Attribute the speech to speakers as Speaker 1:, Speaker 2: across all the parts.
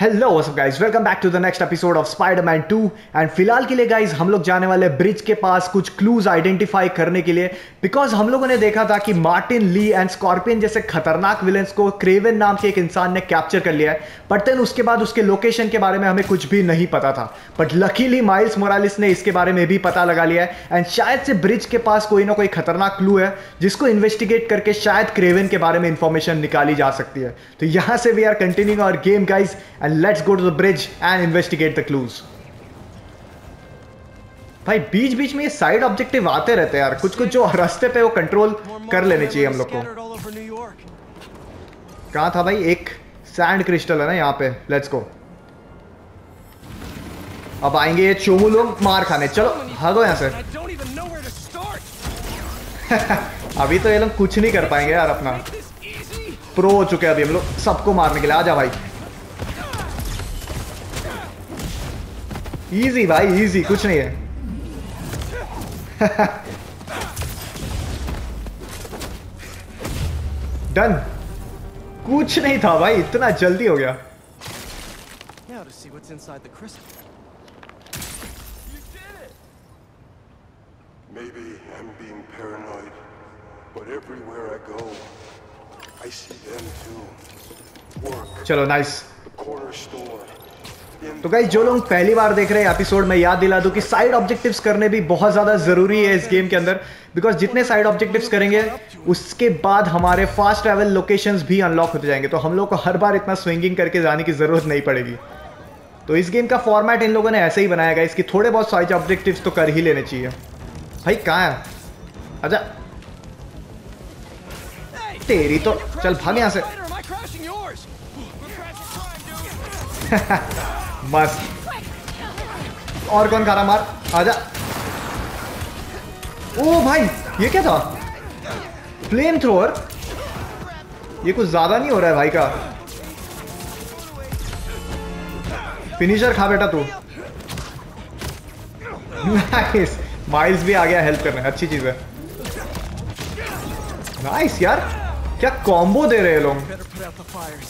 Speaker 1: Hello up guys welcome back to the next episode of Spiderman 2 and फ़िलहाल के लिए guys हम लोग जाने वाले ब्रिज के पास कुछ क्लूज आइडेंटिफाई करने के लिए। बिकॉज़ हम लोगों ने देखा था कि मार्टिन ली एंड स्कॉर्पियन जैसे खतरनाक विलेंस को क्रेवन नाम के एक इंसान ने कैप्चर कर लिया है। बट देन उसके बाद उसके लोकेशन के बारे में हमें कुछ भी नहीं पता था। बट लकीली माइल्स मोरालिस ने इसके बारे में भी पता लगा लिया है। एंड शायद से ब्रिज के पास कोई ना कोई खतरनाक क्लू है, जिसको इन्वेस्टिगेट करके शायद क्रेवन के बारे में इंफॉर्मेशन निकाली जा सकती है। तो यहाँ से we are continuing our game guys and let's go to the bridge and investigate the clues भाई बीच बीच में ये साइड ऑब्जेक्टिव आते रहते हैं यार। कुछ कुछ जो रास्ते पे वो कंट्रोल कर लेने चाहिए हम लोग को। कहा था भाई? एक सैंड क्रिस्टल है ना यहाँ पे। लेट्स गो अब आएँगे ये चोमू लोग मार खाने। चलो, भागो यहाँ से। अभी तो ये लोग कुछ नहीं कर पाएँगे यार अपना। प्रो हो चुके अभी हम लोग। सबको मारने के लिए। आजा भाई। इजी भाई इजी कुछ नहीं है डन कुछ नहीं था भाई इतना जल्दी हो गया.
Speaker 2: Maybe I'm being paranoid, but everywhere I go, I see them too. Work,
Speaker 1: चलो नाइस
Speaker 2: the corner store.
Speaker 1: तो गाइज़ जो लोग पहली बार देख रहे हैं एपिसोड में याद दिला दूँ कि साइड ऑब्जेक्टिव्स करने भी बहुत ज़्यादा ज़रूरी है इस गेम के अंदर। बिकॉज़ जितने साइड ऑब्जेक्टिव्स करेंगे, उसके बाद हमारे फास्ट ट्रैवल लोकेशंस भी अनलॉक होते जाएँगे। तो हम लोग को हर बार इतना स्विंगिंग करके जाने की ज़रूरत नहीं पड़ेगी। तो इस गेम का फॉर्मेट इन लोगों ने ऐसे ही बनाया गया इसकी थोड़े बहुत साइड ऑब्जेक्टिव्स तो कर ही लेने चाहिए। भाई, कहाँ है? अच्छा तेरी तो चल, भाग यहाँ से। मस्त और कौन खा रहा मार? आजा। ओ भाई, ये क्या था? फ्लेम थ्रोअर ये कुछ ज़्यादा नहीं हो रहा है भाई का। फिनिशर खा बेटा तू। नाइस माइल्स भी आ गया हेल्प करने। अच्छी चीज़ है। नाइस यार। क्या कॉम्बो दे रहे हैं लोग
Speaker 3: Better put out the fires.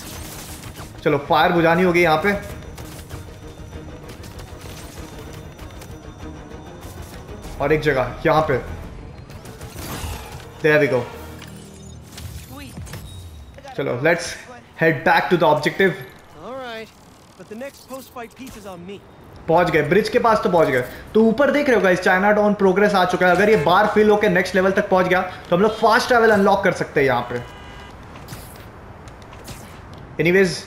Speaker 1: चलो फायर बुझानी होगी यहाँ पे। और एक जगह यहाँ पे। There we go. चलो let's head back to the objective
Speaker 3: All right, but the next post-fight piece is on me.
Speaker 1: पहुँच गए। ब्रिज के पास तो पहुँच गए। तो ऊपर देख रहे हो गाइस चाइना टाउन प्रोग्रेस आ चुका है। अगर ये बार फिल होकर नेक्स्ट लेवल तक पहुँच गया तो हम लोग फास्ट ट्रैवल अनलॉक कर सकते हैं यहाँ पे। एनीवेज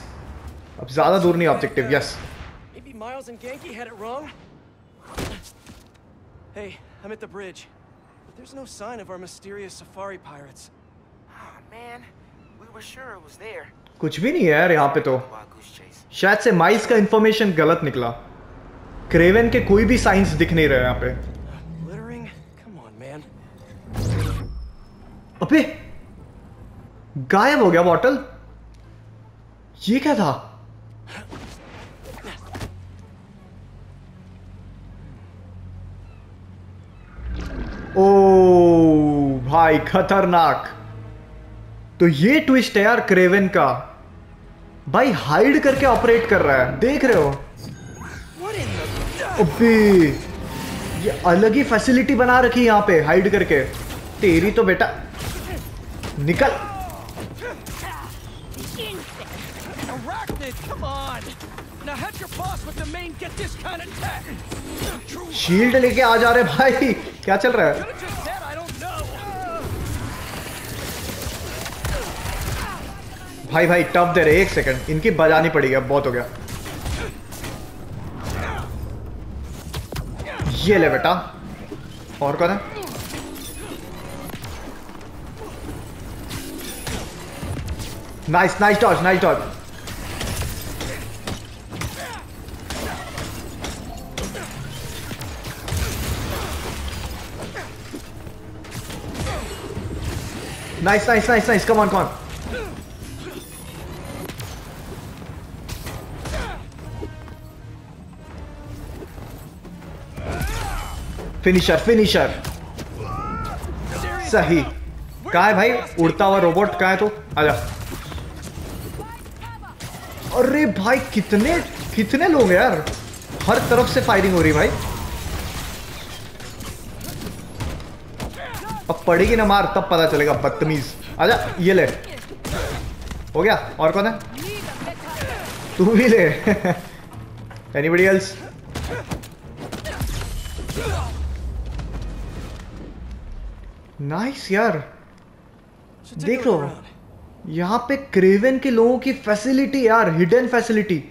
Speaker 1: अब ज़्यादा दूर नहीं objective yes
Speaker 3: Maybe Miles and Genki had it wrong. Hey, I'm at the bridge, but there's no sign of our mysterious safari pirates.
Speaker 4: Oh man, we were sure it was there.
Speaker 1: कुछ भी नहीं है यार यहाँ पे तो. शायद से माइस का इंफॉर्मेशन गलत निकला क्रेवन के कोई भी साइंस दिख नहीं रहे यहाँ पे
Speaker 3: Littering? Come on, man.
Speaker 1: अबे गायब हो गया बॉटल ये क्या था ओ, भाई खतरनाक। तो ये ट्विस्ट है यार क्रेवन का। भाई हाइड करके ऑपरेट कर रहा है। देख रहे हो? ये अलग ही फैसिलिटी बना रखी यहाँ पे हाइड करके। तेरी तो बेटा, निकल. शील्ड लेके आ जा रहे भाई। क्या चल रहा है. भाई भाई, टफ दे रहे एक सेकंड इनकी बजानी पड़ेगी अब बहुत हो गया। ये ले बेटा। और कौन है? Nice nice dodge nice dodge nice nice nice nice come on come finisher finisher सही। कहा है भाई? उड़ता हुआ रोबोट कहा है तू? आजा अरे भाई, कितने कितने लोग यार? हर तरफ़ से फायरिंग हो रही भाई। अब पड़ेगी ना मार, तब पता चलेगा, बदतमीज। आजा, ये ले। हो गया? और कौन है? तू भी ले। एनीबडी एल्स नाइस यार। देख लो. यहाँ पे क्रेवन के लोगों की फैसिलिटी यार हिडन फैसिलिटी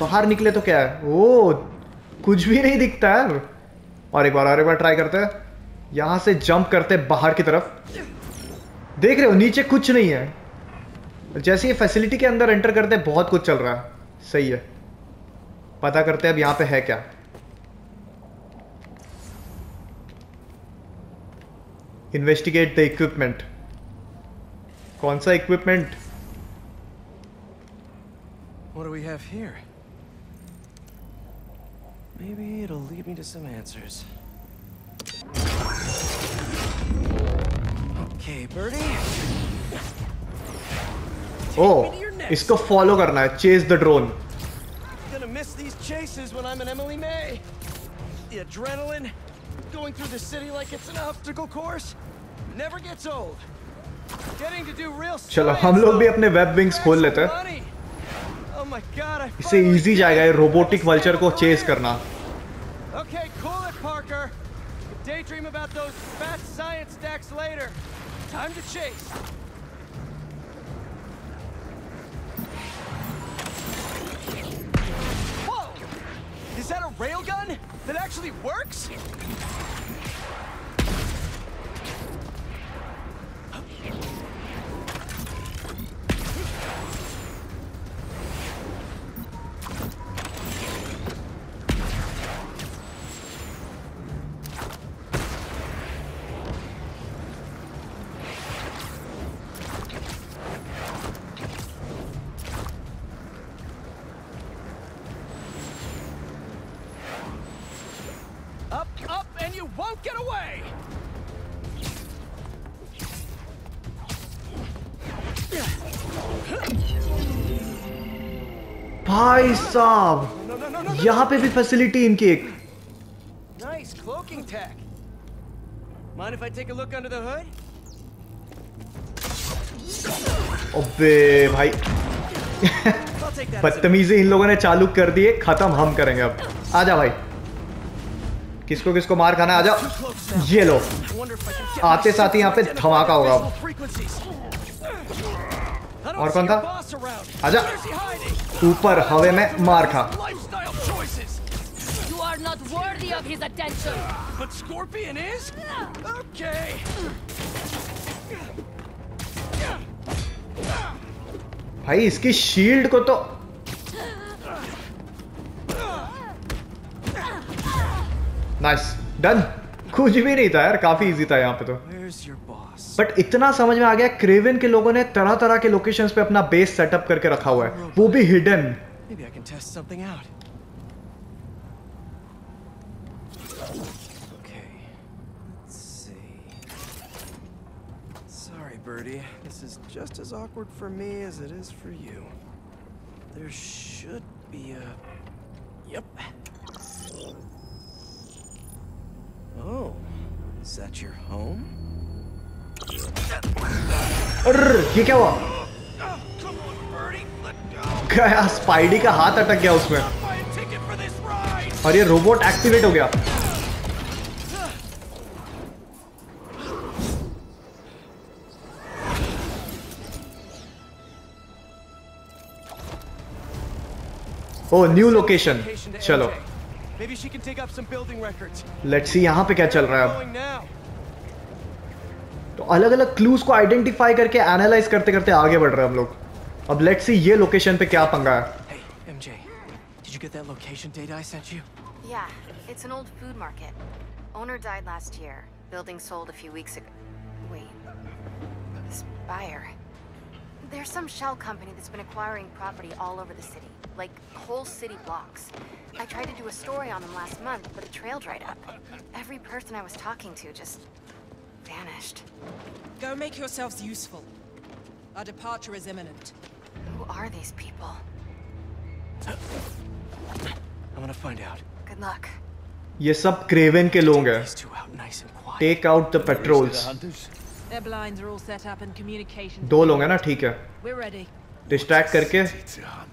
Speaker 1: बाहर निकले तो क्या है? ओ, कुछ भी नहीं दिखता यार। और एक बार, और एक बार ट्राई करते हैं। यहाँ से जंप करते बाहर की तरफ़। देख रहे हो, नीचे कुछ नहीं है। जैसे ये फैसिलिटी के अंदर एंटर करते बहुत कुछ चल रहा है। सही है। पता करते हैं अब यहाँ पे है क्या। इन्वेस्टिगेट द इक्विपमेंट कौन सा equipment
Speaker 3: What do we have here? Maybe it'll lead me to some answers.
Speaker 1: ओ इसको फॉलो करना है chase the drone
Speaker 3: Gonna miss these chases when I'm an Emily May. The adrenaline, going through the city like it's an obstacle course, never gets old. Getting to do real
Speaker 1: चलो हम लोग भी अपने web wings खोल लेते हैं.
Speaker 3: Oh
Speaker 1: इससे easy जाएगा ये. रोबोटिक वल्चर को चेस करना
Speaker 3: Okay, cool it, Parker. Daydream about those fat science stacks later. Time to chase. Whoa! Is that a railgun that actually works?
Speaker 1: साहब यहाँ पे भी फैसिलिटी इनकी एक।
Speaker 3: नाइस
Speaker 1: अबे भाई। बदतमीजी इन लोगों ने चालू कर दिए खत्म हम करेंगे अब। आजा भाई। किसको किसको मार खाना आजा। ये लो। आते साथ ही यहाँ पे धमाका होगा और कौन था? आजा। ऊपर हवे में मार खा। भाई इसकी शील्ड को तो नाइस डन कुछ भी नहीं था यार काफ़ी इजी था यहाँ पे तो। बट इतना समझ में आ गया क्रेवन के लोगों ने तरह तरह के लोकेशंस पे अपना बेस सेटअप करके रखा हुआ है वो भी
Speaker 3: hidden Birdie. This is just as awkward for me as it is for you. There should be a. Yep. Oh. Is that your home?
Speaker 1: ये क्या हुआ?
Speaker 3: क्या
Speaker 1: यार स्पाइडी का हाथ अटक गया उसमें। और ये रोबोट एक्टिवेट हो गया। ओ न्यू लोकेशन चलो। लेट्स सी यहाँ पे क्या चल रहा है अब। तो अलग अलग क्लूज को आइडेंटिफाई करके एनालाइज करते करते आगे बढ़ रहे हैं हम लोग अब लेट्स सी ये लोकेशन पे क्या पंगा है
Speaker 3: Hey, MJ. Did you get that location data I sent you?
Speaker 5: Yeah, it's an old food market. Owner died last year. Building sold a few weeks ago. Wait. Spire. There's some shell company that's been acquiring property all over the city. Like, whole city blocks. I tried to do a story on them last month, but the trail dried up. Every person I was talking to just vanished.
Speaker 6: Go make yourselves useful. Our departure is imminent.
Speaker 5: Who are these people?
Speaker 3: I'm gonna find out.
Speaker 5: Good luck.
Speaker 1: ये सब Kraven के लोग हैं
Speaker 3: These two out nice and quiet.
Speaker 1: Take out the petrols
Speaker 6: Their blinds are all set up and communication.
Speaker 1: दो लोग हैं ना ठीक है
Speaker 6: We're ready.
Speaker 1: डिस्ट्रैक्ट करके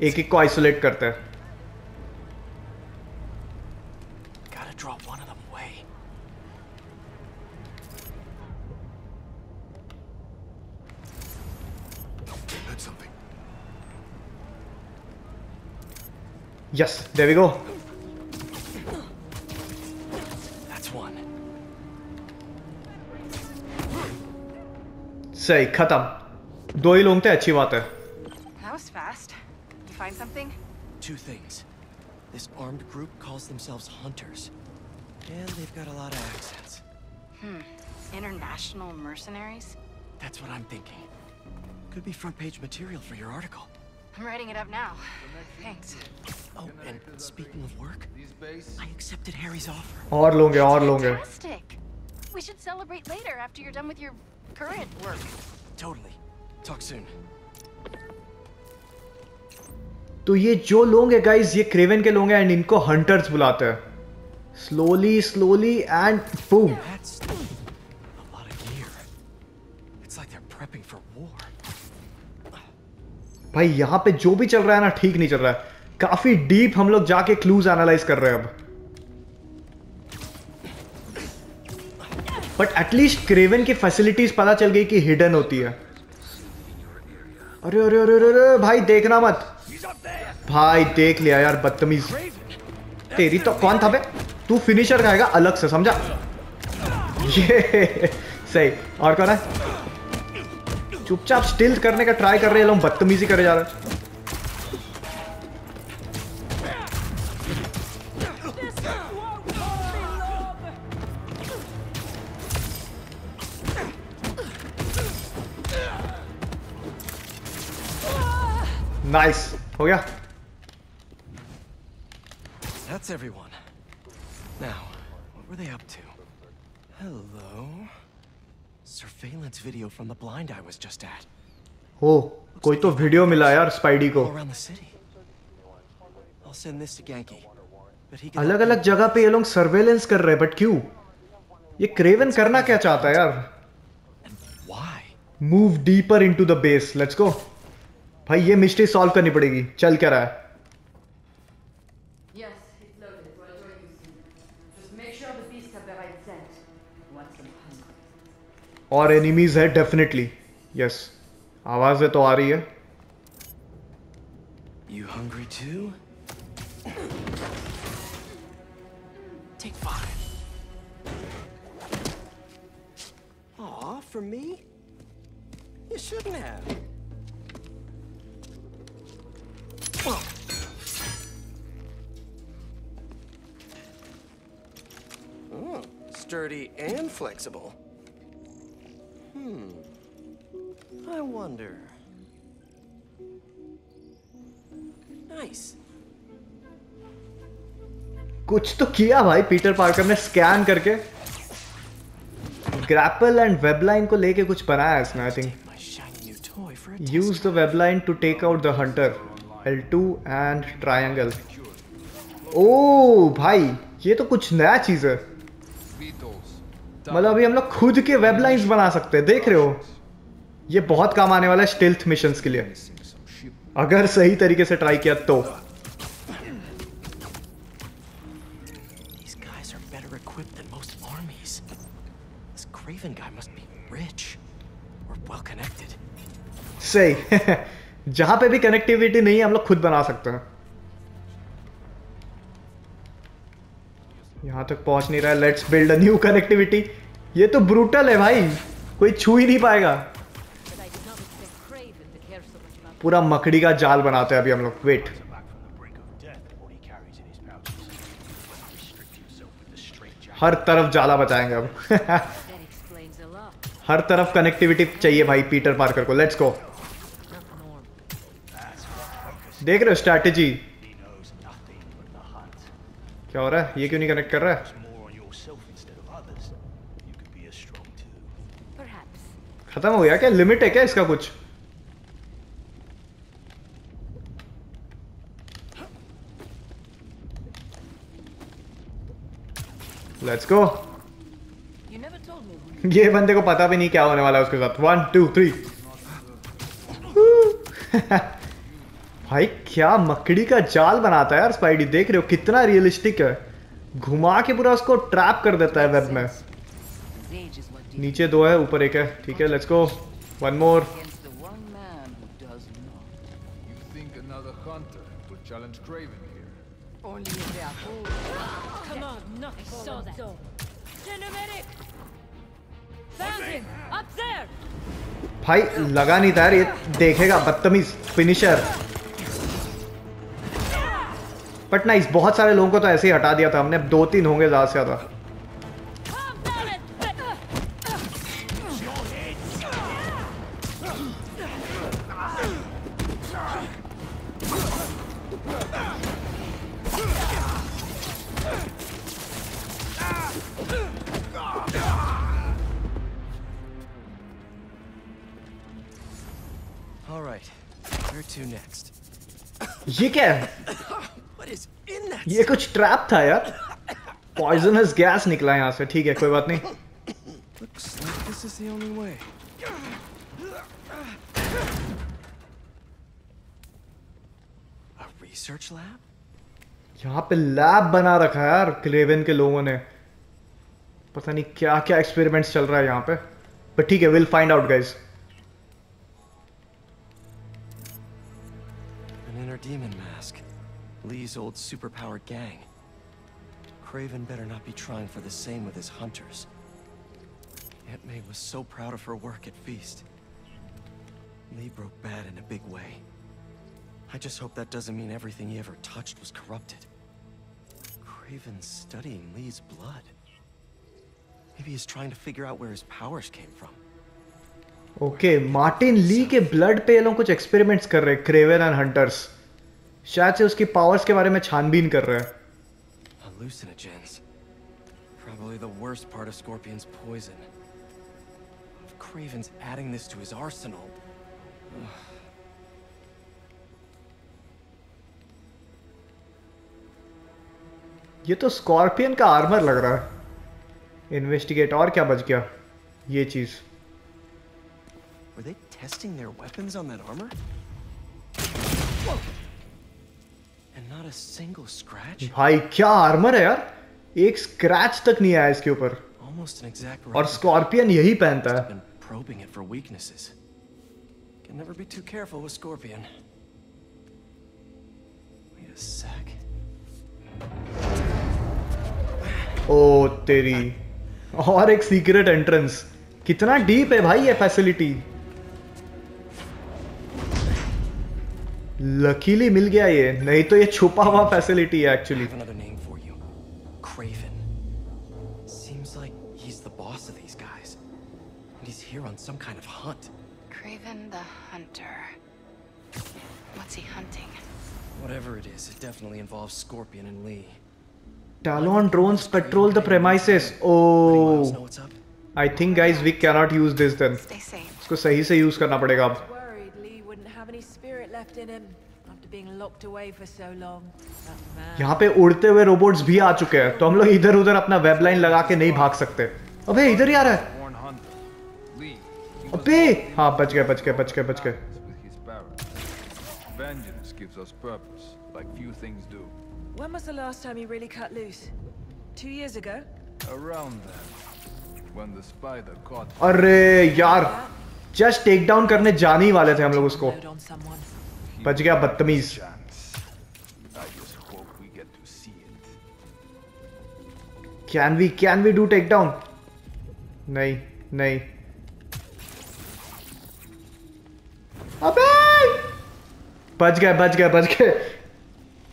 Speaker 1: एक एक को आइसोलेट करते हैं Yes there we go
Speaker 3: That's one.
Speaker 1: सही खत्म दो ही लोग थे अच्छी बात है
Speaker 5: That was fast. You find something?
Speaker 3: Two things. This armed group calls themselves hunters. And they've got a lot of accents.
Speaker 5: International mercenaries?
Speaker 3: That's what I'm thinking. Could be front page material for your article.
Speaker 5: I'm writing it up now. Thanks.
Speaker 3: Oh, and speaking of work, I accepted Harry's offer.
Speaker 1: और लोग हैं और लोग हैं
Speaker 5: Fantastic. We should celebrate later after you're done with your current work.
Speaker 3: Totally. Talk soon.
Speaker 1: तो ये जो लोग हैं गाइस ये क्रेवन के लोग हैं एंड इनको हंटर्स बुलाते हैं स्लोली स्लोली एंड बूम भाई, यहाँ पे जो भी चल रहा है ना, ठीक नहीं चल रहा है। काफ़ी डीप हम लोग जाके क्लूज एनालाइज कर रहे हैं अब। बट एटलीस्ट क्रेवन की फैसिलिटीज़ पता चल गई कि हिडन होती है। अरे अरे अरे अरे अरे, भाई, देखना मत। भाई, देख लिया यार, बदतमीज। तेरी तो कौन था बे? तू फिनिशर खाएगा, अलग से, समझा? ये, सही। और कौन है? चुपचाप स्टिल करने का ट्राई कर रहे हैं बदतमीजी करे जा रहे नाइस हो गया
Speaker 3: That's everyone. Now, what were they up to? Hello? Surveillance video from the blind I was just at.
Speaker 1: हो कोई तो वीडियो मिला यार स्पाइडी को.
Speaker 3: I'll send this to Genki.
Speaker 1: अलग अलग जगह पे ये लोग सर्वेलेंस कर रहे हैं बट क्यों? ये क्रेवन करना क्या चाहता है यार? Move deeper into the base let's go भाई ये मिस्ट्री सॉल्व करनी पड़ेगी। चल क्या रहा है?
Speaker 7: Yes,
Speaker 1: और एनिमीज है डेफिनेटली यस आवाजें तो आ रही है
Speaker 3: You hungry too? Take five. Aw, for me? You shouldn't have. Oh. Mm, sturdy and flexible. Hmm. I wonder. Nice.
Speaker 1: कुछ तो किया भाई पीटर पार्कर ने स्कैन करके। ग्रैपल एंड वेबलाइन को लेके कुछ बनाया इसने
Speaker 3: I think use
Speaker 1: the web line to take out the hunter L2 and triangle ओ भाई ये तो कुछ नया चीज़ है। मतलब अभी हम लोग खुद के वेबलाइंस बना सकते हैं। देख रहे हो? ये बहुत काम आने वाला है स्टेल्थ मिशंस के लिए। अगर सही तरीके से ट्राई किया तो. सही। जहाँ पे भी कनेक्टिविटी नहीं है हम लोग खुद बना सकते हैं। यहाँ तक पहुँच नहीं रहा है let's build a new connectivity ये तो ब्रूटल है भाई, कोई छू ही नहीं पाएगा। पूरा मकड़ी का जाल बनाते हैं अभी हम लोग वेट हर तरफ़ जाला बचाएँगे अब हर तरफ़ कनेक्टिविटी चाहिए भाई पीटर पार्कर को लेट्स गो देख रहे हो स्ट्रेटेजी क्या हो रहा है? ये क्यों नहीं कनेक्ट कर रहा है? खत्म हो गया क्या? लिमिट है क्या इसका कुछ? लेट्स गो ये बंदे को पता भी नहीं क्या होने वाला है उसके साथ। वन टू थ्री भाई, क्या मकड़ी का जाल बनाता है यार स्पाइडी? देख रहे हो, कितना रियलिस्टिक है। घुमा के पूरा उसको ट्रैप कर देता है वेब में। नीचे दो है, ऊपर एक है। ठीक है लेट्स गो वन मोर भाई, लगा नहीं था यार, ये देखेगा, बदतमीज फिनिशर बट नाइस बहुत सारे लोगों को तो ऐसे ही हटा दिया था हमने दो तीन होंगे ज़्यादा से ज़्यादा? ये क्या है
Speaker 3: What is in that?
Speaker 1: ये कुछ ट्रैप था यार। पॉइजनस गैस निकला यहाँ से। ठीक है, कोई बात नहीं? यहाँ पे लैब बना रखा है यार क्लेवन के लोगों ने। पता नहीं क्या क्या एक्सपेरिमेंट्स चल रहा है यहाँ पे। बट ठीक है will find out guys
Speaker 3: An inner demon mask. Lee's old superpowered gang. Craven better not be trying for the same with his hunters. Aunt May was so proud of her work at Feast. Lee broke bad in a big way. I just hope that doesn't mean everything he ever touched was corrupted. Craven's studying Lee's blood. Maybe he's trying to figure out where his powers came from.
Speaker 1: Okay Martin Lee के blood पे ये लोग कुछ experiments कर रहे हैं Kraven and hunters शायद से उसकी पावर्स के बारे में छानबीन कर रहे हैं
Speaker 3: Hallucinogens. Probably the worst part of Scorpion's poison. If Craven's adding this to his arsenal.
Speaker 1: ये तो स्कॉर्पियन का आर्मर लग रहा है इन्वेस्टिगेट और क्या बच गया ये चीज़
Speaker 3: Were they testing their weapons on that armor? And not a
Speaker 1: भाई क्या आर्मर है यार? एक स्क्रैच तक नहीं आया इसके ऊपर। और स्कॉर्पियन यही पहनता है। ओ तेरी। और एक सीक्रेट एंट्रेंस कितना डीप है भाई ये फैसिलिटी लकीली मिल गया ये नहीं तो ये छुपा हुआ फैसिलिटी है
Speaker 3: actually here on some kind of hunt.
Speaker 5: Craven the Hunter. What's he hunting?
Speaker 3: Whatever it is, it definitely involves Scorpion and Lee.
Speaker 1: Talon drones patrol the premises. Oh. I think guys we cannot use this then.
Speaker 5: Stay safe.
Speaker 1: इसको सही से use करना पड़ेगा अब यहाँ पे उड़ते हुए रोबोट्स भी आ चुके हैं तो हम लोग इधर उधर अपना वेब लाइन लगा के नहीं भाग सकते अबे इधर ही आ रहा है अबे हाँ बच गए बच गए बच गए बच गए.
Speaker 8: Vengeance gives us purpose, like few things do.
Speaker 6: When was the last time he really cut loose? Two years ago?
Speaker 8: Around then, when the spider caught
Speaker 1: अरे यार जस्ट टेक डाउन करने जाने ही वाले थे हम लोग उसको बच गया बदतमीज.
Speaker 8: Can we
Speaker 1: can we do take down नहीं नहीं अबे बच गए बच गए बच गए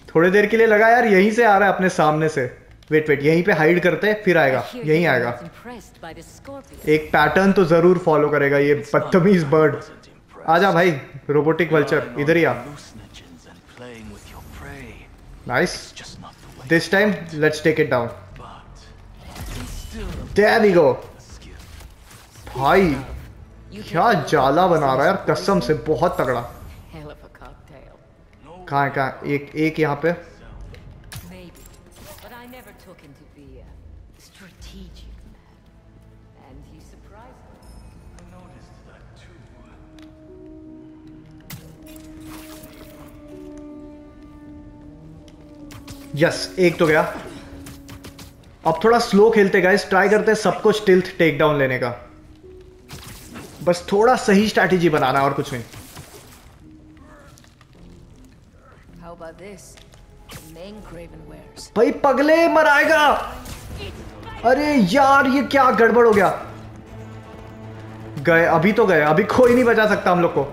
Speaker 1: थोड़ी देर के लिए लगा यार यहीं से आ रहा है अपने सामने से वेट वेट यहीं पे हाइड करते हैं फिर आएगा यहीं आएगा. एक पैटर्न तो ज़रूर फॉलो करेगा ये बदतमीज बर्ड. आजा भाई रोबोटिक वल्चर इधर ही आ।
Speaker 3: This time let's
Speaker 1: take it down
Speaker 3: go
Speaker 1: भाई क्या जाला बना रहा है कसम से बहुत तगड़ा। कहा कहा एक एक यहाँ पे। यस एक तो गया। अब थोड़ा स्लो खेलते गाइस ट्राई करते हैं सबको स्टिल्थ टेक डाउन लेने का। बस थोड़ा सही स्ट्रैटेजी बनाना है और कुछ नहीं. भाई पगले मराएगा अरे यार ये क्या गड़बड़ हो गया। गए अभी तो गए अभी कोई नहीं बचा सकता हम लोग को।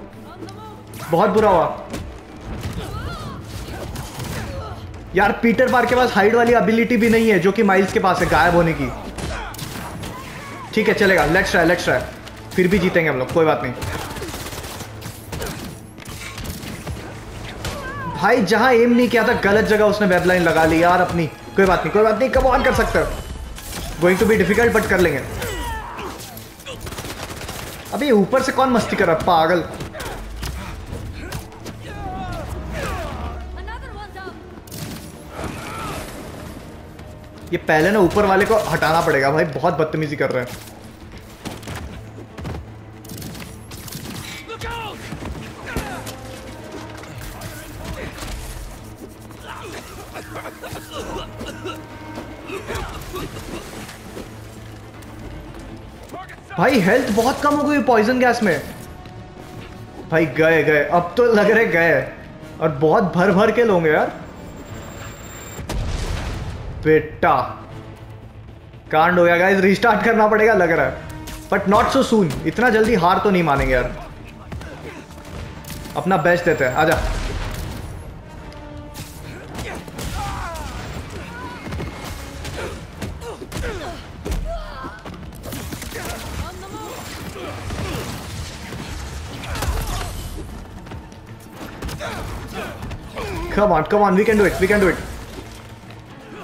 Speaker 1: बहुत बुरा हुआ। यार पीटर पार के पास हाइड वाली एबिलिटी भी नहीं है, जो कि माइल्स के पास है, गायब होने की। ठीक है, चलेगा। लेट्स ट्राई लेट्स ट्राई फिर भी जीतेंगे हम लोग, कोई बात नहीं। भाई, जहाँ एम नहीं किया था, गलत जगह उसने वेबलाइन लगा ली, यार, अपनी। कोई बात नहीं, कोई बात नहीं कब ऑन कर सकते हो। Going to be difficult but कर लेंगे। अभी ऊपर से कौन मस्ती कर रहा पागल। ये पहले ना ऊपर वाले को हटाना पड़ेगा भाई, बहुत बदतमीजी कर रहे हैं। भाई हेल्थ बहुत कम हो गई पॉइजन गैस में। भाई, गए गए। अब तो लग रहे गए। और बहुत भर भर के लोगे यार। बेटा। कांड हो गया गाइस रिस्टार्ट करना पड़ेगा लग रहा है। बट नॉट सो सून इतना जल्दी हार तो नहीं मानेंगे यार। अपना बेस्ट देते हैं। आजा। Come on, come on, we can do it, we can do it.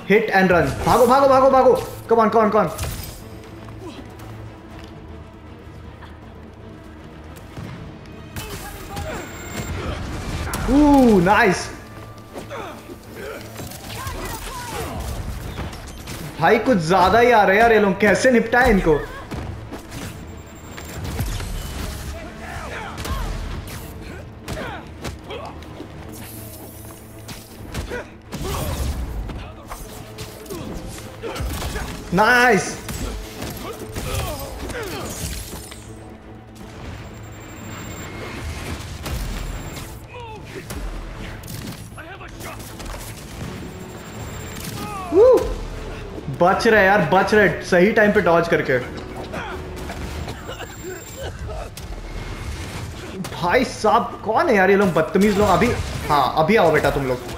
Speaker 1: Hit and run भागो भागो भागो भागो. Come ऑन कौन कौन नाइस. भाई, कुछ ज़्यादा ही आ रहे हैं यार ये लोग कैसे निपटाए इनको नाइस बच रहे यार, बच रहे सही टाइम पे डॉज करके। भाई साहब, कौन है यार ये लोग? बदतमीज लोग। अभी हाँ अभी आओ बेटा तुम लोग।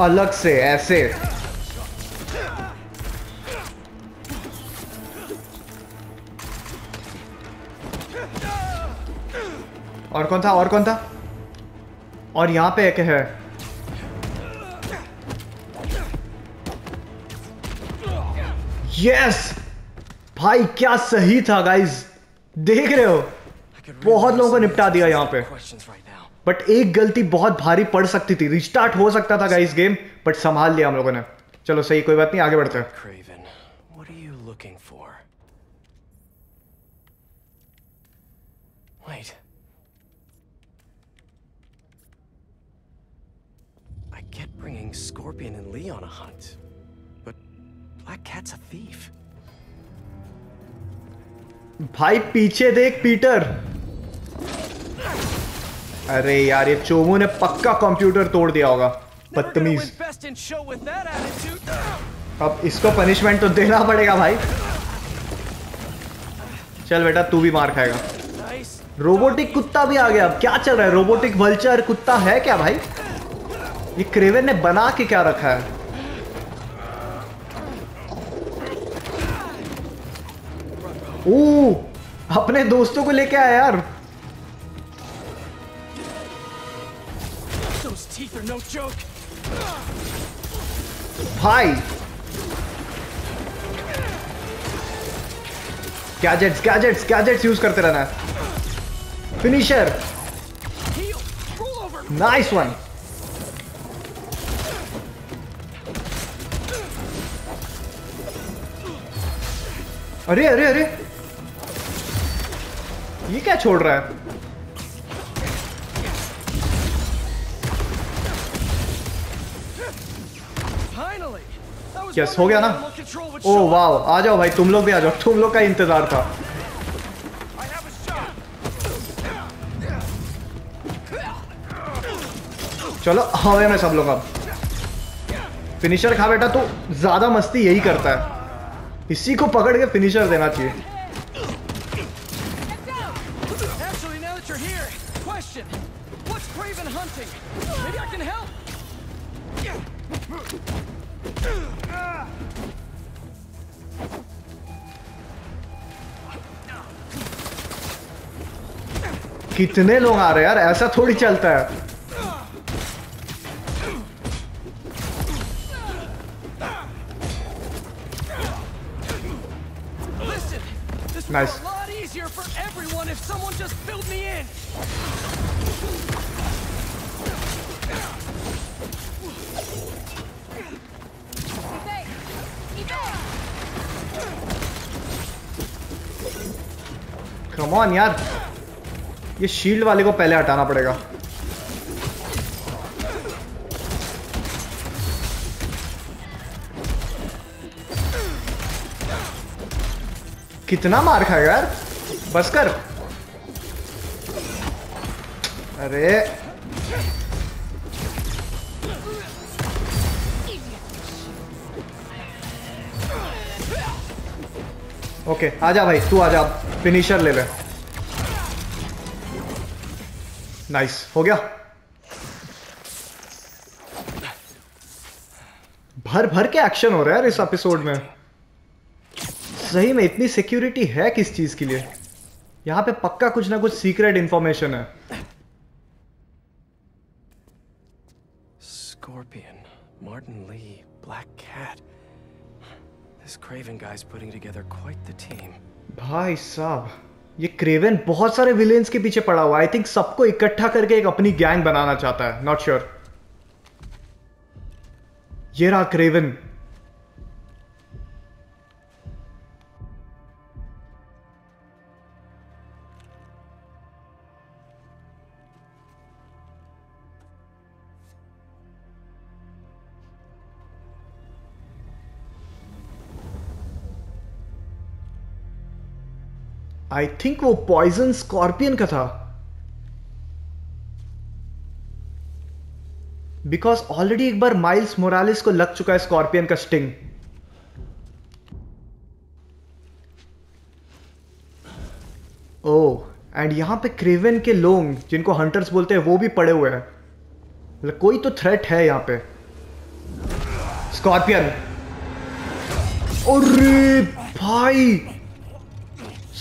Speaker 1: अलग से ऐसे। और कौन था और कौन था? और यहाँ पे एक है। यस भाई क्या सही था गाइस देख रहे हो? बहुत लोगों को निपटा दिया यहाँ पे. बट एक गलती बहुत भारी पड़ सकती थी। रिस्टार्ट हो सकता था गाइस गेम बट संभाल लिया हम लोगों ने। चलो सही कोई बात नहीं आगे बढ़ते हैं।
Speaker 3: What are you looking for wait I get bringing Scorpion and Lee on a
Speaker 1: भाई पीछे देख पीटर अरे यार ये चोमू ने पक्का कंप्यूटर तोड़ दिया होगा। बदतमीज. अब इसको पनिशमेंट तो देना पड़ेगा भाई। चल बेटा तू भी मार खाएगा। रोबोटिक कुत्ता भी आ गया अब। क्या चल रहा है? रोबोटिक वल्चर कुत्ता है क्या भाई? ये क्रेवन ने बना के क्या रखा है? ओ अपने दोस्तों को लेके आया यार। भाई। गैजेट्स गैजेट्स गैजेट्स यूज़ करते रहना। फिनिशर. नाइस वन अरे अरे अरे। ये क्या छोड़ रहा है? यस, हो गया ना ओ वाह आ जाओ भाई, तुम लोग भी आ जाओ, तुम लोग का इंतज़ार था चलो हवे में सब लोग अब फिनिशर खा बेटा तो ज़्यादा मस्ती यही करता है इसी को पकड़ के फिनिशर देना चाहिए.
Speaker 3: What's Craven hunting? Maybe I can help.
Speaker 1: कितने लोग आ रहे हैं यार? ऐसा थोड़ी चलता है।
Speaker 3: Listen,
Speaker 1: कम ऑन यार। ये शील्ड वाले को पहले हटाना पड़ेगा। कितना मार खाएगा यार? बस कर। अरे। ओके आजा भाई, तू आजा फिनिशर ले ले। नाइस हो गया भर भर के एक्शन हो रहा है यार इस एपिसोड में। सही में इतनी सिक्योरिटी है किस चीज़ के लिए? यहाँ पे पक्का कुछ ना कुछ सीक्रेट इंफॉर्मेशन है।
Speaker 3: Scorpion, Martin Lee, Black Cat. This Craven guy's putting together quite the team.
Speaker 1: भाई साहब ये क्रेवन बहुत सारे विलेन्स के पीछे पड़ा हुआ आई थिंक सबको इकट्ठा करके एक अपनी गैंग बनाना चाहता है। Not sure sure. ये रहा क्रेवन आई थिंक वो पॉइजन स्कॉर्पियन का था। बिकॉज़ ऑलरेडी एक बार माइल्स मोरालिस को लग चुका है स्कॉर्पियन का स्टिंग ओ एंड यहाँ पे क्रेवन के लोग, जिनको हंटर्स बोलते हैं, वो भी पड़े हुए हैं। मतलब कोई तो थ्रेट है यहाँ पे। स्कॉर्पियन अरे भाई!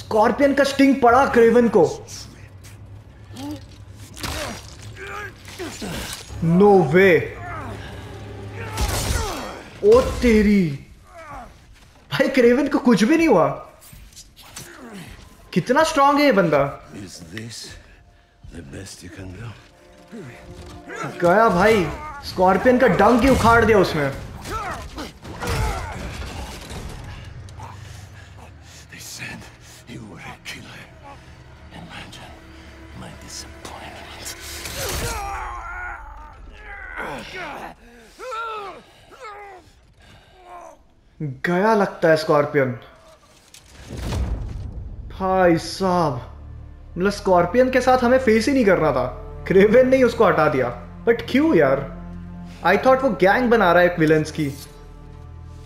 Speaker 1: स्कॉर्पियन का स्टिंग पड़ा क्रेवन को। नो वे ओ तेरी। भाई क्रेवन को कुछ भी नहीं हुआ। कितना स्ट्रांग है ये बंदा। गया भाई स्कॉर्पियन का डंक ही उखाड़ दिया उसने। गया लगता है स्कॉर्पियन। भाई साहब मतलब स्कॉर्पियन के साथ हमें फेस ही नहीं करना था। क्रेवेन ने ही उसको हटा दिया। बट क्यों यार? आई थॉट वो गैंग बना रहा है एक विलेंस की।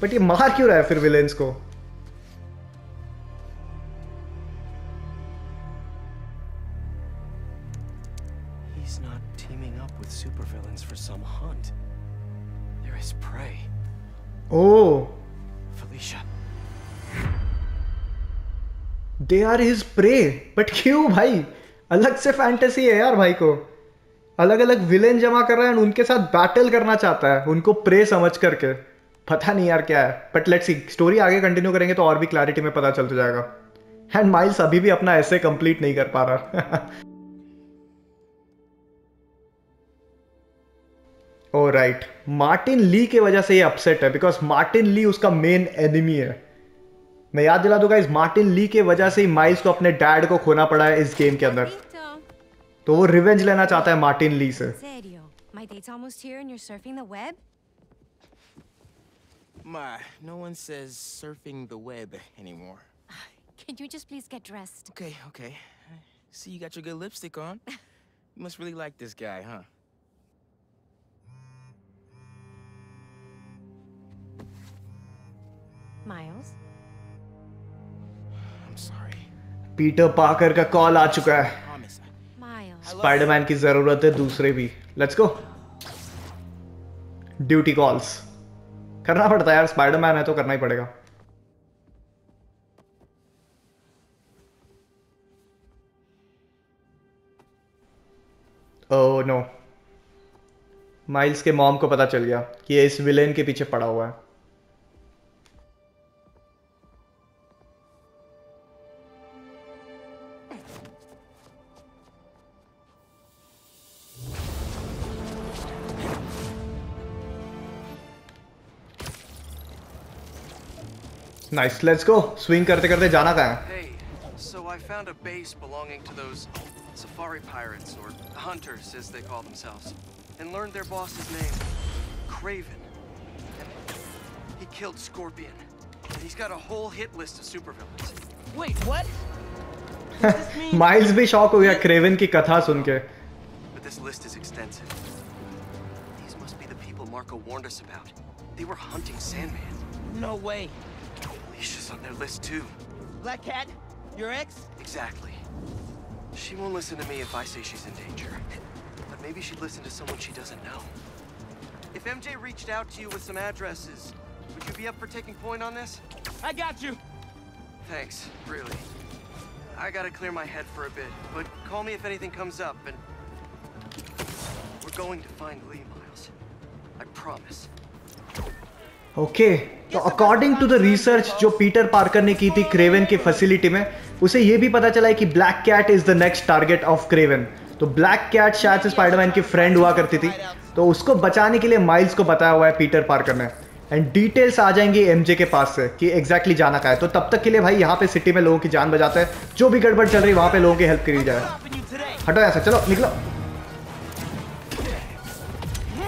Speaker 1: बट ये मार क्यों रहा है फिर विलेंस को?
Speaker 3: He's Felicia. They are his prey
Speaker 1: but क्यों भाई? अलग से फैंटेसी है यार भाई को। अलग अलग विलेन जमा कर रहा है और उनके साथ बैटल करना चाहता है। उनको प्रे समझ करके। पता नहीं यार क्या है। बट लेट्स सी स्टोरी आगे कंटिन्यू करेंगे तो और भी क्लैरिटी में पता चलता जाएगा। एंड माइल्स अभी भी अपना ऐसे कंप्लीट नहीं कर पा रहा। ओ राइट मार्टिन ली के वजह से ये अपसेट है बिकॉज़ मार्टिन ली उसका मेन एनिमी है मैं याद दिला दूँगा इस मार्टिन ली के वजह से ही माइल्स को अपने डैड को खोना पड़ा है इस गेम के अंदर तो वो रिवेंज लेना चाहता है मार्टिन ली से
Speaker 9: My date's almost here and you're surfing the web?
Speaker 4: My, no one says surfing the web anymore.
Speaker 5: Can you just please get dressed?
Speaker 4: Okay, okay. See, you got your good lipstick on. You must really like this guy, huh?
Speaker 5: Miles?
Speaker 4: I'm sorry.
Speaker 1: Peter Parker का call आ चुका है। Spiderman की ज़रूरत है दूसरे भी। Let's go duty calls करना पड़ता है यार स्पाइडरमैन है तो करना ही पड़ेगा। ओह नो माइल्स के मॉम को पता चल गया कि ये इस विलेन के पीछे पड़ा हुआ है। नाइस लेट्स गो स्विंग करते करते जाना कहाँ है
Speaker 3: Hey, so I found a base belonging to those safari pirates, or hunters as they call themselves, and learned their boss's name, Craven. And he killed Scorpion. And he's got a whole hit list of supervillains.
Speaker 4: Wait, what?
Speaker 1: Miles भी shock हो गया Kraven की कथा सुन के
Speaker 3: But this list is extensive. These must be the people Marco warned us about. They were hunting Sandman.
Speaker 4: No way.
Speaker 3: Alicia's on their list too.
Speaker 4: Black Cat? Your ex?
Speaker 3: Exactly. She won't listen to me if I say she's in danger. But maybe she'd listen to someone she doesn't know. If MJ reached out to you with some addresses, would you be up for taking point on this?
Speaker 4: I got you.
Speaker 3: Thanks, really. I gotta clear my head for a bit, but call me if anything comes up, and... We're going to find Lee, Miles. I promise.
Speaker 1: Okay तो according to the research जो Peter Parker ने की थी Kraven के facility में उसे ये भी पता चला है कि black cat is the next target of Kraven तो ब्लैक कैट शायद से स्पाइडरमैन की फ्रेंड हुआ करती थी। तो उसको बचाने के लिए माइल्स को बताया हुआ है पीटर पार्कर ने। एंड डिटेल्स आ जाएँगी एमजे के पास से कि एग्जैक्टली exactly जाना का है। तो तब तक के लिए भाई यहाँ पे सिटी में लोगों की जान बजाता हैं। जो भी गड़बड़ चल रही है वहाँ पे लोगों की हेल्प करी जाए। हटो यहाँ से चलो निकलो।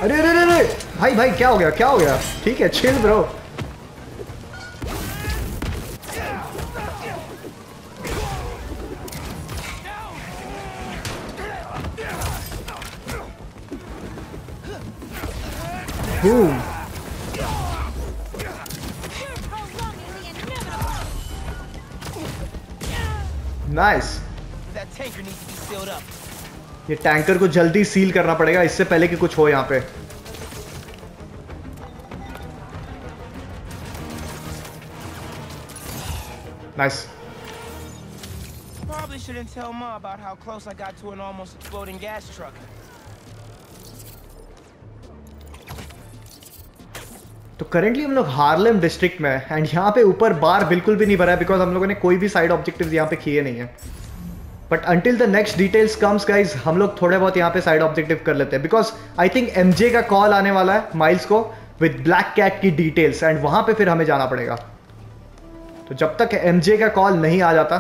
Speaker 1: अरे अरे अरे! भाई भाई क्या हो गया क्या हो गया ठीक है चिल ब्रो Boom. Nice. ये टैंकर को जल्दी सील करना पड़ेगा इससे पहले कि कुछ हो यहाँ पे nice
Speaker 4: Probably shouldn't tell Ma about how close I got to an almost exploding gas truck.
Speaker 1: तो करेंटली हम लोग हार्लेम डिस्ट्रिक्ट में है एंड यहाँ पे ऊपर बार बिल्कुल भी नहीं भरा है बिकॉज़ हम लोगों ने कोई भी साइड ऑब्जेक्टिव यहाँ पे किए नहीं है। But until the next details comes guys हम लोग थोड़े बहुत यहाँ पे साइड ऑब्जेक्टिव कर लेते हैं बिकॉज़ आई थिंक एमजे का कॉल आने वाला है माइल्स को विद ब्लैक कैट की डिटेल्स एंड वहाँ पे फिर हमें जाना पड़ेगा। तो जब तक एमजे का कॉल नहीं आ जाता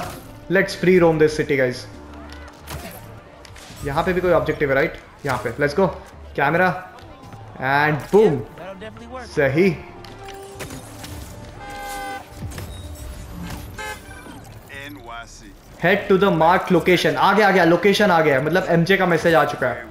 Speaker 1: let's free roam this city guys यहाँ पे भी कोई ऑब्जेक्टिव है राइट यहाँ पे. Let's go
Speaker 4: camera and boom.
Speaker 1: सही. Head to the mark location आ गया आ गया लोकेशन आ गया मतलब एमजे का मैसेज आ चुका है.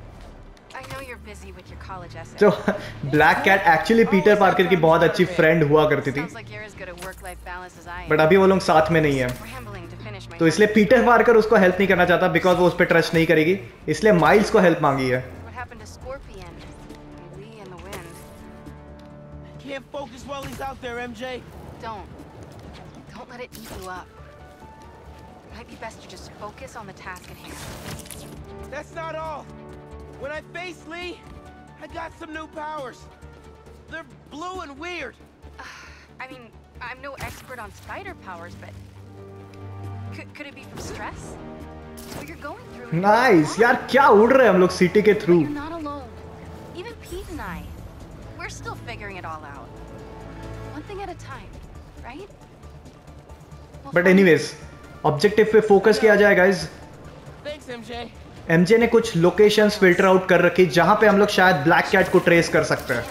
Speaker 5: I know you're busy with your college essay.
Speaker 1: तो Black Cat actually Peter Parker की बहुत अच्छी फ्रेंड हुआ करती थी. बट अभी वो लोग साथ में नहीं है तो इसलिए पीटर पार्कर उसको हेल्प नहीं करना चाहता बिकॉज़ वो उस पर ट्रस्ट नहीं करेगी इसलिए माइल्स को हेल्प मांगी है.
Speaker 4: Can't focus while he's out there, MJ.
Speaker 5: Don't. Don't let it eat you up. Might be best to just focus on the task at hand.
Speaker 4: That's not all. When I face Lee, I got some new powers. They're blue and weird.
Speaker 5: I mean, I'm no expert on spider powers, but could, could it be from stress? What you're going through. you're not
Speaker 1: nice
Speaker 5: alone.
Speaker 1: यार क्या उड़ रहे हैं हम लोग city के through
Speaker 5: But you're not alone. Even Pete and I, we're still figuring it all out. One thing at a time, right? We'll
Speaker 1: but
Speaker 5: find-
Speaker 1: anyways objective पे focus किया जाए गाइस
Speaker 4: Thanks, MJ.
Speaker 1: एमजे ने कुछ location filter out कर रखी जहाँ पे हम लोग शायद ब्लैक कैट को ट्रेस कर सकते हैं।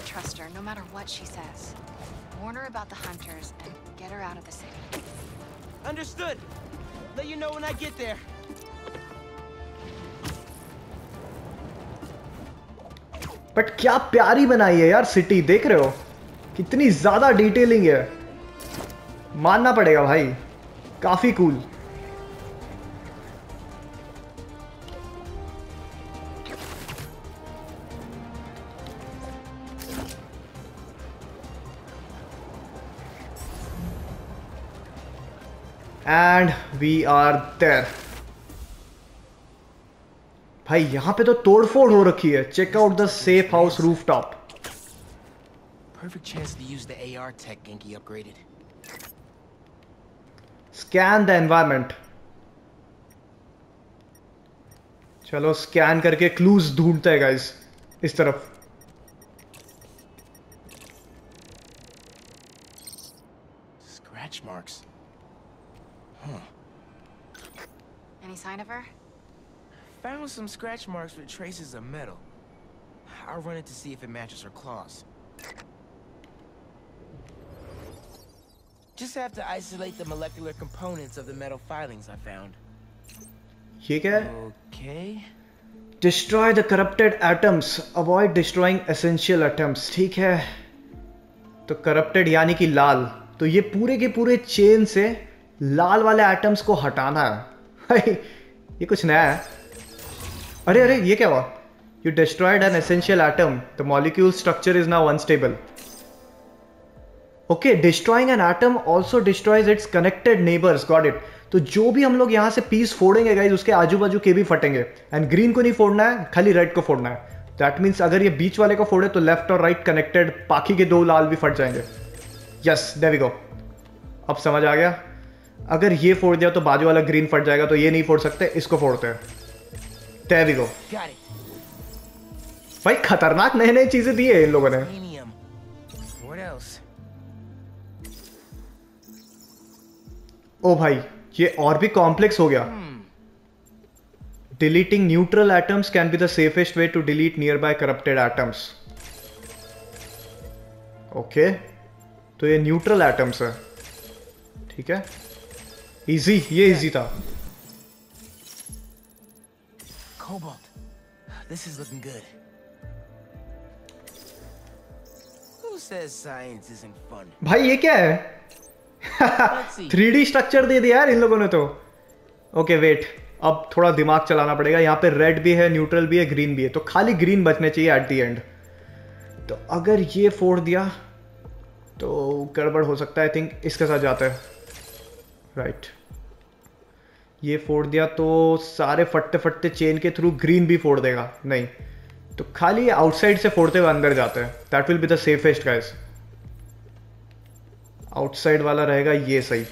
Speaker 1: बट क्या प्यारी बनाई है यार सिटी देख रहे हो? कितनी ज़्यादा डिटेलिंग है। मानना पड़ेगा भाई काफ़ी cool cool. And we are there भाई यहाँ पे तो तोड़फोड़ हो रखी है। Check out the safe house rooftop
Speaker 4: Perfect chance to use the AR tech Genki upgraded.
Speaker 1: Scan the environment चलो स्कैन करके क्लूज ढूंढते हैं गाइस इस तरफ़
Speaker 4: Scratch marks.
Speaker 5: Any sign of her?
Speaker 4: Found some scratch marks with traces of metal. I'll run it to see if it matches her claws. Just have to isolate the molecular components of the metal filings I found.
Speaker 1: है
Speaker 4: Okay.
Speaker 1: Destroy the corrupted atoms avoid destroying essential atoms ठीक है तो corrupted यानी कि लाल तो ये पूरे के पूरे चेन से लाल वाले एटम्स को हटाना है ये कुछ नया है अरे अरे, ये क्या हुआ? You destroyed an essential atom the molecule structure is now unstable okay destroying an atom also destroys its connected neighbours got it तो जो भी हम लोग यहाँ से पीस फोड़ेंगे गाइज़ उसके आजू बाजू के भी फटेंगे. एंड ग्रीन को नहीं फोड़ना है, खाली रेड को फोड़ना है. दैट मीन्स अगर ये बीच वाले को फोड़े तो लेफ़्ट और राइट कनेक्टेड बाकी के दो लाल भी फट जाएँगे. यस देवी गो अब समझ आ गया? अगर ये फोड़ दिया तो बाजू वाला ग्रीन फट जाएगा तो ये नहीं फोड़ सकते, इसको फोड़ते हैं. गो
Speaker 4: Got it.
Speaker 1: भाई खतरनाक नए नए चीज़ें दी है इन लोगों ने? ओ भाई ये और भी कॉम्प्लेक्स हो गया। Deleting neutral atoms can be the safest way to delete nearby corrupted atoms okay तो ये न्यूट्रल एटम्स है। ठीक है? इजी ये इजी था।
Speaker 4: Cobalt. This is looking good. Who says science isn't fun?
Speaker 1: भाई ये क्या है?
Speaker 4: Let's see.
Speaker 1: Three D structure दे दिया यार इन लोगों ने तो। ओके वेट अब थोड़ा दिमाग चलाना पड़ेगा। यहाँ पे रेड भी है न्यूट्रल भी है ग्रीन भी है। तो खाली ग्रीन बचने चाहिए एट दी एंड तो अगर ये फोड़ दिया तो गड़बड़ हो सकता है। आई थिंक इसके साथ जाता है। राइट ये फोड़ दिया तो सारे फटते फटते चेन के थ्रू ग्रीन भी फोड़ देगा नहीं तो खाली आउटसाइड से फोड़ते हुए अंदर जाते हैं that will be the safest guys outside वाला रहेगा ये सही.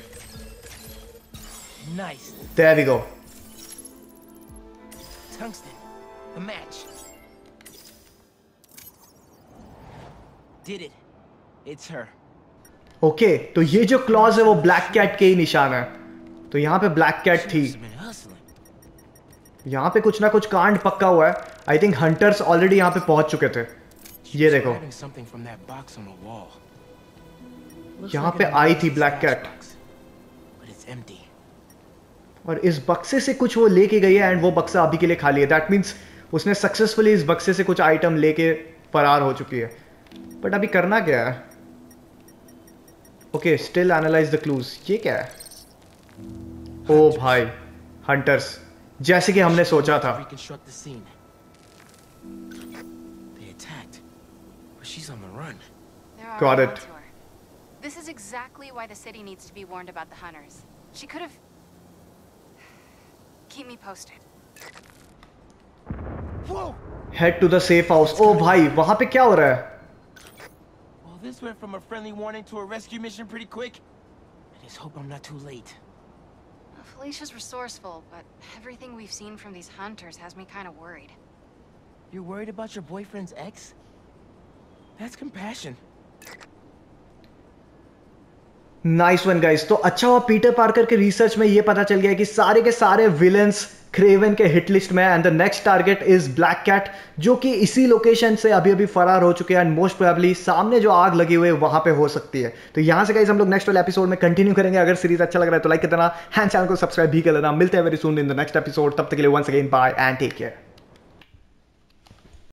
Speaker 4: A match. Did it. It's her.
Speaker 1: Okay तो ये जो क्लॉज है वो ब्लैक कैट के ही निशान है तो यहाँ पे ब्लैक कैट थी. यहाँ पे कुछ ना कुछ कांड पक्का हुआ है। आई थिंक हंटर्स ऑलरेडी यहाँ पे पहुँच चुके थे। ये देखो। यहाँ पे आई थी ब्लैक कैट. और इस बक्से से कुछ वो लेके गई है एंड वो बक्सा अभी के लिए खाली है। दैट मीन्स उसने सक्सेसफुली इस बक्से से कुछ आइटम लेके फरार हो चुकी है। बट अभी करना क्या है? Okay still analyse the clues ये क्या है? ओ भाई हंटर्स जैसे कि हमने सोचा था
Speaker 4: Reconstruct the scene. They attacked. But she's on the run.
Speaker 5: There are
Speaker 1: Got
Speaker 5: more
Speaker 1: it.
Speaker 5: to her. This is exactly why the city needs to be warned about the hunters. She could have. Keep me posted.
Speaker 4: Whoa!
Speaker 1: Head to the safe house ओ भाई वहां पे क्या हो रहा है
Speaker 4: Well, this went from a friendly warning to a rescue mission pretty quick. I just hope I'm not too late.
Speaker 5: Felicia's resourceful, but everything we've seen from these hunters has me kind of worried.
Speaker 4: You're worried about your boyfriend's ex? That's compassion.
Speaker 1: Nice one guys तो अच्छा हुआ Peter Parker के research में ये पता चल गया कि सारे के सारे विलन्स क्रेवन के हिट लिस्ट में and the next target is Black Cat जो कि इसी लोकेशन से अभी अभी फरार हो चुके हैं एंड मोस्ट प्रोबेबली सामने जो आग लगी हुई है, वहाँ पे हो सकती है। तो यहाँ से कहीं हम लोग नेक्स्ट वाले एपिसोड में कंटिन्यू करेंगे। अगर सीरीज़ अच्छा लग रहा है तो लाइक कर देना हैंड चैनल को सब्सक्राइब भी कर लेना। मिलते हैं very soon in the next episode तब तक के लिए once again bye and take care